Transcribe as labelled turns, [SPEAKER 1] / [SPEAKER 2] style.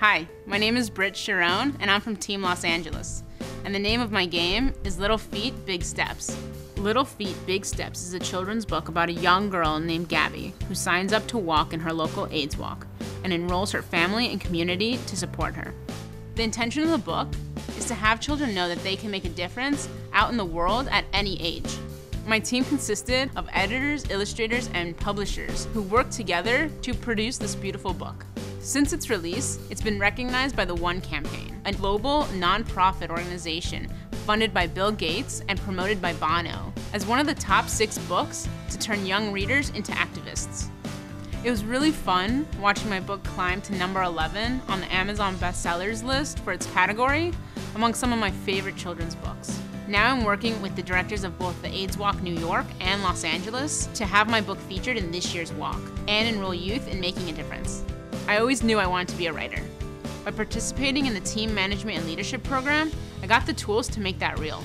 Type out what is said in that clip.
[SPEAKER 1] Hi, my name is Brit Sharon, and I'm from Team Los Angeles. And the name of my game is Little Feet, Big Steps. Little Feet, Big Steps is a children's book about a young girl named Gabby who signs up to walk in her local AIDS walk and enrolls her family and community to support her. The intention of the book is to have children know that they can make a difference out in the world at any age. My team consisted of editors, illustrators, and publishers who worked together to produce this beautiful book. Since its release, it's been recognized by the One Campaign, a global nonprofit organization funded by Bill Gates and promoted by Bono, as one of the top six books to turn young readers into activists. It was really fun watching my book climb to number 11 on the Amazon bestsellers list for its category among some of my favorite children's books. Now I'm working with the directors of both the AIDS Walk New York and Los Angeles to have my book featured in this year's walk and enroll youth in making a difference. I always knew I wanted to be a writer. By participating in the team management and leadership program, I got the tools to make that real.